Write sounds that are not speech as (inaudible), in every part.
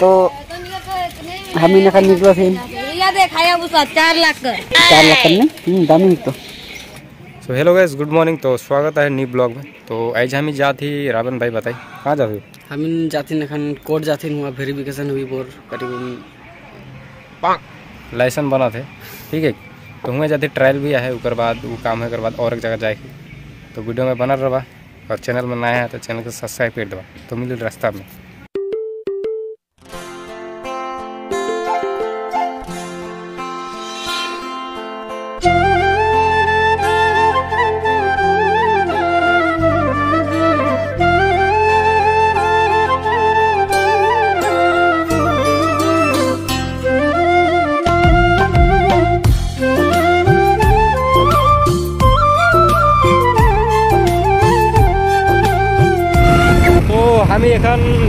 तो हम ही नखा निकलो उसका चार लाख कर चार लाख करने हम्म दामी तो। So hello guys good morning तो स्वागत है न्यू ब्लॉग में। तो आज हम जाती रावण भाई बताई कहाँ जाती हम जाती नखन कोर्ट जाती हुआ वेरिफिकेशन हुई बोर करीबन लाइसेंस बना थे। ठीक है? तो हुए जाती ट्रायल भी है उसके बाद वो काम है बाद और एक जगह जाएगी तो वीडियो में बना रहा और चैनल में नया है तो चैनल को सब्सक्राइब कर दबा तो मिले रास्ता में।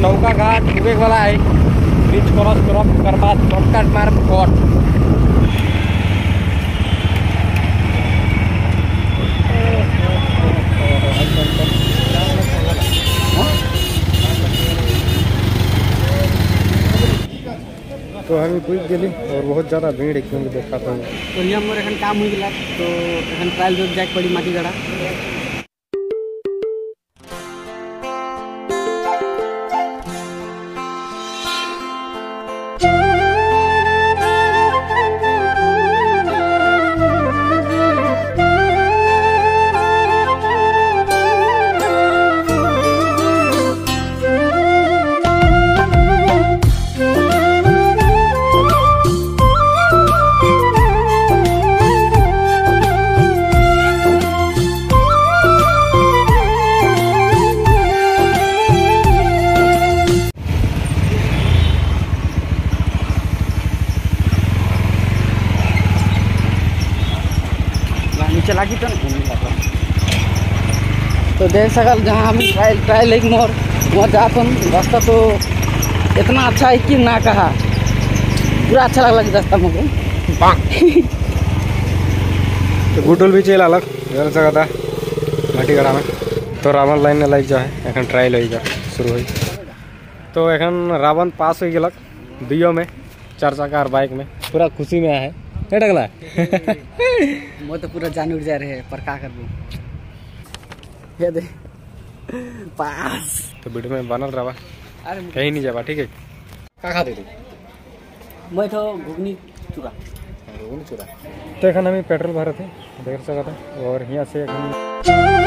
नौका घाट होगेवाला है ब्रिज क्रॉस क्रॉप कर बाद शॉर्टकट मार्ग कॉट। तो हम पूछ गली और बहुत ज़्यादा भीड़ एकदम देखा था और हम काम हो गया तो एखन ट्रायल जो जाए पड़ी माटी गड़ा नीचे लागी तो नहीं लगा तो देख सकल जहाँ हम ट्रायल ट्रायल एक मोर वहाँ जात हम रास्ता तो इतना अच्छा है कि ना कहा। पूरा अच्छा लगल रास्ता मुझे। (laughs) तो गुडुल भी चल अलग घर जगह था घाटीगढ़ा में। तो रावण लाइन में लग जा है एखन ट्रायल हो जा शुरू हुई। तो एखन रावण पास हो गलक दुइयो में चार चक्का और बाइक में। पूरा खुशी में है। नहीं डगला वो तो पूरा जान उड़ जा रहे हैं पर का कर ये दे। पास। तो वीडियो में बनल रहा अरे कहीं नहीं जाबा ठीक है? का खा दे मैं तो घुगनी चूरा। तो एखन हमें पेट्रोल भरत थे देख सका था और यहाँ से एखन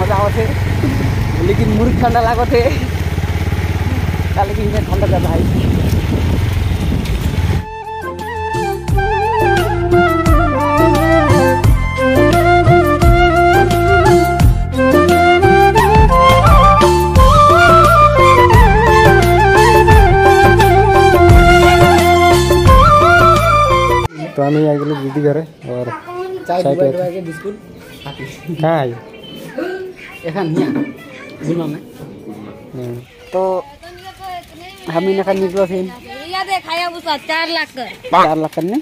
मजा आवत है लेकिन मुर्ख ठंडा लागत है का लेकिन इधर ठंडा ज्यादा है तो हमें आ गए दीदी घरे और चाय चाय दुबई पिया दुबई के बिस्कुट खाती कहाँ है हियाँ गुना में हम्म। तो हम ही नखा निकलो फिर। चार लाख। कर चार लाख करने?